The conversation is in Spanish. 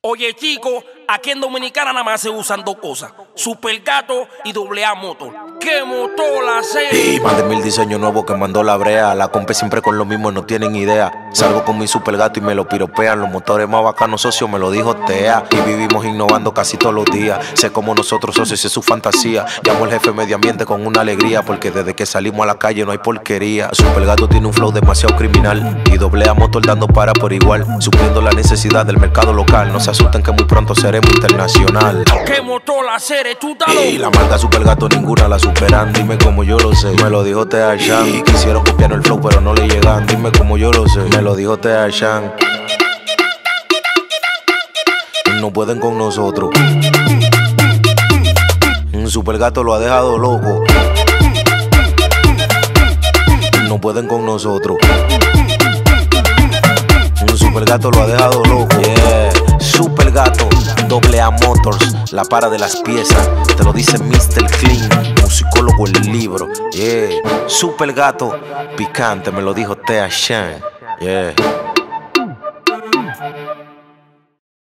Oye, chico, aquí en Dominicana nada más se usan dos cosas: Super Gato y Doble A Motor. ¡Qué motor la Y más de mil diseños nuevos que mandó la brea. La compe siempre con lo mismo, no tienen idea. Salgo con mi super gato y me lo piropean. Los motores más bacanos, socio, me lo dijo TEA. Y vivimos innovando casi todos los días. Sé como nosotros, socios, es su fantasía. Llamo al jefe medio ambiente con una alegría. Porque desde que salimos a la calle no hay porquería. Super gato tiene un flow demasiado criminal. Y doble A motor dando para por igual. Supliendo la necesidad del mercado local. No se asusten que muy pronto seremos internacional. ¡Qué motor la serie, Y la marca super gato ninguna la superan. Dime como yo lo sé. Me lo dijo Tea Shan. Quisieron copiar el flow, pero no le llegan. Dime como yo lo sé. Me lo dijo Shan. No pueden con nosotros. Un super gato lo ha dejado loco. No pueden con nosotros. Un super gato lo ha dejado loco gato, doble A Motors, la para de las piezas, te lo dice Mr. Clean, musicólogo el libro, yeah, super gato, picante, me lo dijo Tea Shan, yeah.